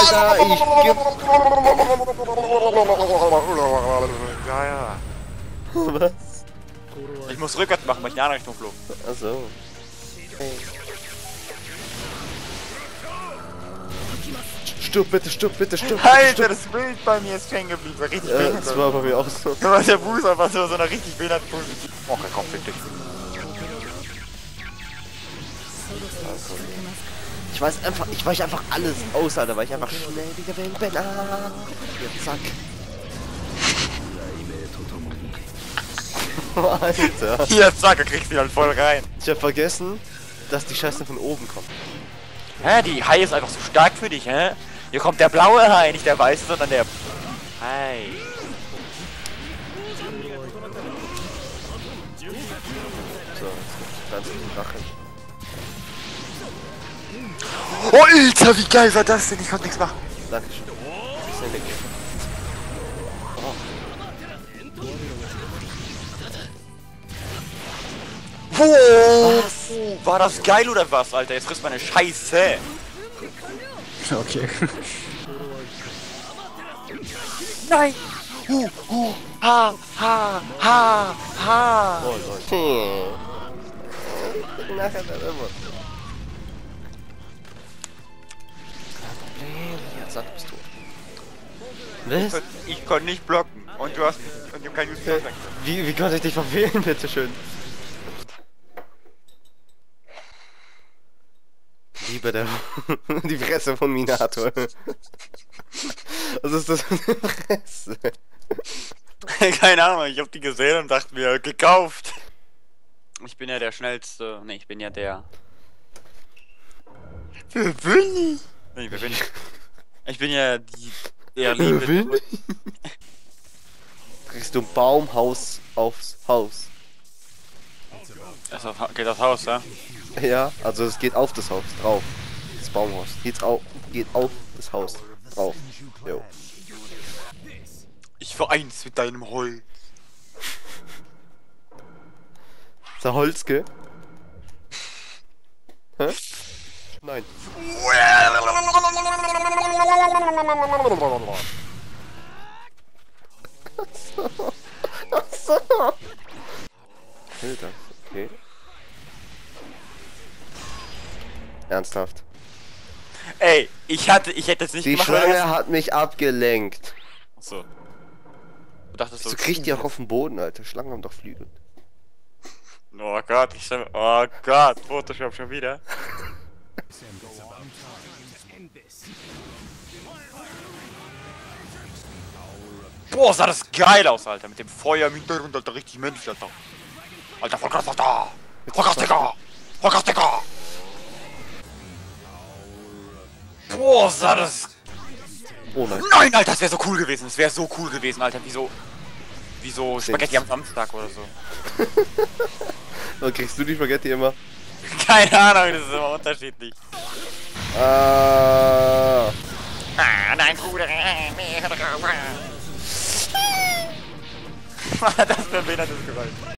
Alter, ich geb... Ja, ja. Was? Ich muss rückwärts machen, weil ich in die andere Richtung flog. Achso. Hey. Stirb bitte, stirb bitte, stirb bitte, Alter, stirb. das Bild bei mir ist hängen geblieben. Richtig Ja, behindert. das war bei mir auch so. Da war der Fuß einfach so, so einer richtig behinderten Position. Okay, komm, fick dich. Ich weiß einfach, ich weiche einfach alles aus, Alter, weil ich einfach schnell wieder bin. bin. Ah, ja, zack. Alter. Hier, zack, er kriegst du halt voll rein. Ich hab vergessen, dass die Scheiße von oben kommt. Hä, die Hai ist einfach so stark für dich, hä? Hier kommt der blaue Hai, nicht der weiße, sondern der Hai. So, jetzt ganz die Rache. Oh, Alter, wie geil war das denn? Ich konnte nichts machen. Dankeschön. Schnell weg. Was? War das geil oder was, Alter? Jetzt frisst meine Scheiße. Okay. Nein. Hu, hu, ha, ha, ha, ha. Oh, Leute. Nachher dann immer. Ja, sag, bist tot. Was? Ich konnte nicht blocken. Und du hast und du kein Use Wie, wie konnte ich dich verfehlen, bitteschön? Lieber der... die Fresse von Minator. Was ist das für eine Fresse? Keine Ahnung, ich hab die gesehen und dachte mir, gekauft. Ich bin ja der schnellste. Ne, ich bin ja der. Wer bin ich? Nee, wer bin ich? Ich bin ja die. Der Liebe. Kriegst du ein Baumhaus aufs Haus. Das, geht das Haus, ja? Ja, also es geht auf das Haus drauf. Das Baumhaus. Geht's auf, geht auf das Haus drauf. Jo. Ich vereins mit deinem Holz. Ist der Holzke? Hä? Nein. Alter, okay. Ernsthaft. Ey, ich hatte, ich hätte es nicht Die gemacht. weil- Schlange hat mich abgelenkt. So. Du dachtest so. Wieso kriegt die auch auf den Boden, Alter? Schlangen haben doch Flügel. Oh Gott, ich stell, Oh Gott, Photoshop schon wieder. Boah, sah das geil aus, Alter. Mit dem Feuer im Hintergrund, Alter, richtig menschlich, Alter. Alter, Vollgas, Alter. Boah, sah das... Oh nein. Nein, Alter, das wäre so cool gewesen. Das wäre so cool gewesen, Alter. Wie so... Wie so Spaghetti am Samstag oder so. Dann kriegst du die Spaghetti immer. Keine Ahnung, das ist immer unterschiedlich. Ah. Ah, dein Bruder. Was war das für ein behindertes Gewalt?